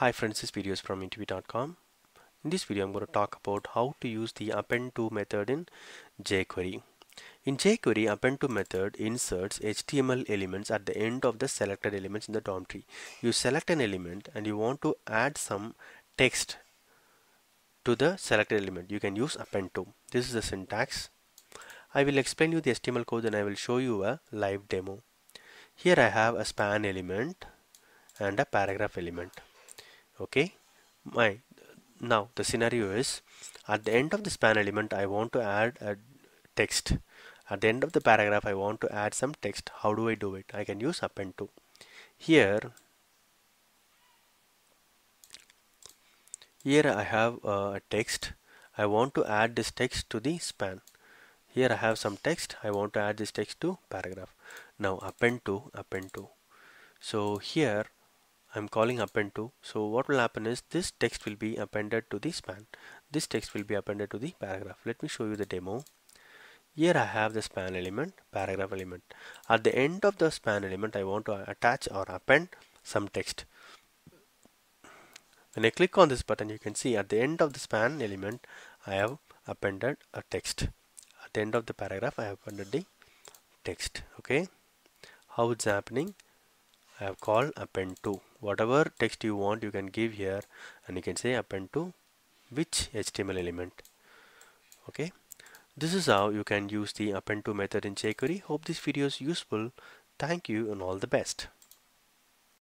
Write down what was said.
Hi friends, this video is from interview.com. In this video, I'm going to talk about how to use the append to method in jQuery. In jQuery, append to method inserts HTML elements at the end of the selected elements in the DOM tree. You select an element and you want to add some text to the selected element. You can use append to. This is the syntax. I will explain you the HTML code and I will show you a live demo. Here I have a span element and a paragraph element okay? My now the scenario is at the end of the span element I want to add a text. At the end of the paragraph I want to add some text. How do I do it? I can use append to. Here here I have a text. I want to add this text to the span. Here I have some text. I want to add this text to paragraph. Now append to append to. So here I'm calling append to. So what will happen is this text will be appended to the span. This text will be appended to the paragraph. Let me show you the demo. Here I have the span element paragraph element. At the end of the span element I want to attach or append some text. When I click on this button you can see at the end of the span element I have appended a text. At the end of the paragraph I have appended the text. Okay? How it's happening? I have called append to whatever text you want you can give here and you can say append to which HTML element. Okay? This is how you can use the append to method in jQuery. Hope this video is useful. Thank you and all the best